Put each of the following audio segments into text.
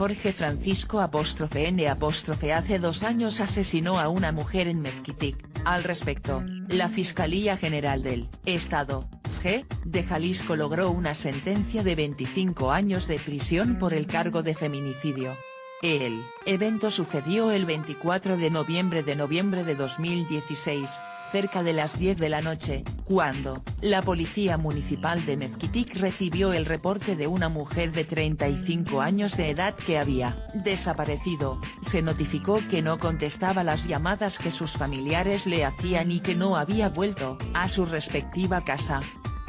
Jorge Francisco apóstrofe N apóstrofe hace dos años asesinó a una mujer en Mezquitic, al respecto, la Fiscalía General del Estado, FG, de Jalisco logró una sentencia de 25 años de prisión por el cargo de feminicidio. El evento sucedió el 24 de noviembre de noviembre de 2016, cerca de las 10 de la noche, cuando, la Policía Municipal de Mezquitic recibió el reporte de una mujer de 35 años de edad que había desaparecido, se notificó que no contestaba las llamadas que sus familiares le hacían y que no había vuelto a su respectiva casa.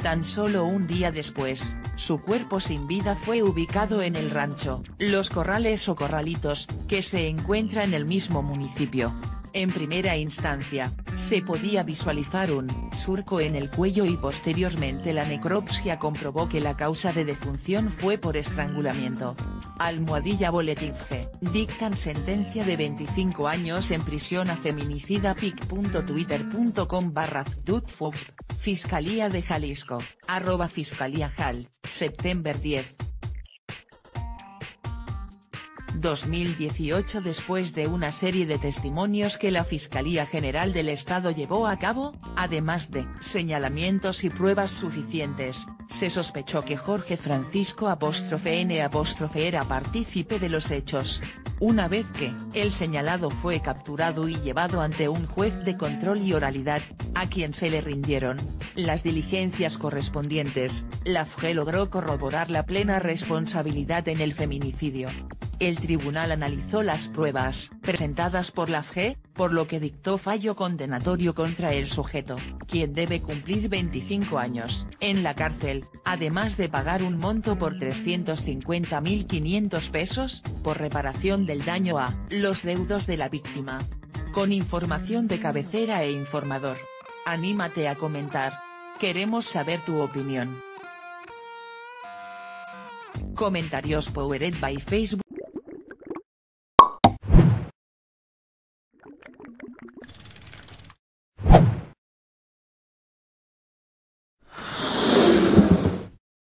Tan solo un día después, su cuerpo sin vida fue ubicado en el rancho, Los Corrales o Corralitos, que se encuentra en el mismo municipio. En primera instancia, se podía visualizar un surco en el cuello y posteriormente la necropsia comprobó que la causa de defunción fue por estrangulamiento. Almohadilla Boletín G. Dictan sentencia de 25 años en prisión a feminicida pic.twitter.com barra Fiscalía de Jalisco, arroba Fiscalía Jal, septiembre 10. 2018 Después de una serie de testimonios que la Fiscalía General del Estado llevó a cabo, además de señalamientos y pruebas suficientes, se sospechó que Jorge Francisco apóstrofe N apóstrofe era partícipe de los hechos. Una vez que, el señalado fue capturado y llevado ante un juez de control y oralidad, a quien se le rindieron las diligencias correspondientes, la FGE logró corroborar la plena responsabilidad en el feminicidio. El tribunal analizó las pruebas presentadas por la FGE, por lo que dictó fallo condenatorio contra el sujeto, quien debe cumplir 25 años en la cárcel, además de pagar un monto por 350.500 pesos, por reparación del daño a los deudos de la víctima. Con información de cabecera e informador. Anímate a comentar. Queremos saber tu opinión. Comentarios Powered by Facebook Thank you.